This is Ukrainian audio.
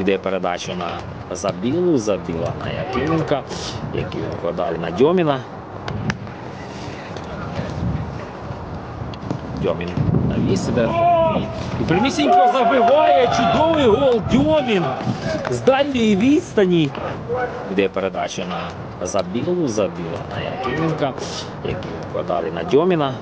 йде передачу на Забілу, Забіла на Якименка, який далі на Дьоміна. Дьомін навіс іде. І примісінько забиває чудовий гол Дьомін з дальньої відстані. Йде передача на Забілу, Забіла на Якименка. який далі на Дьоміна.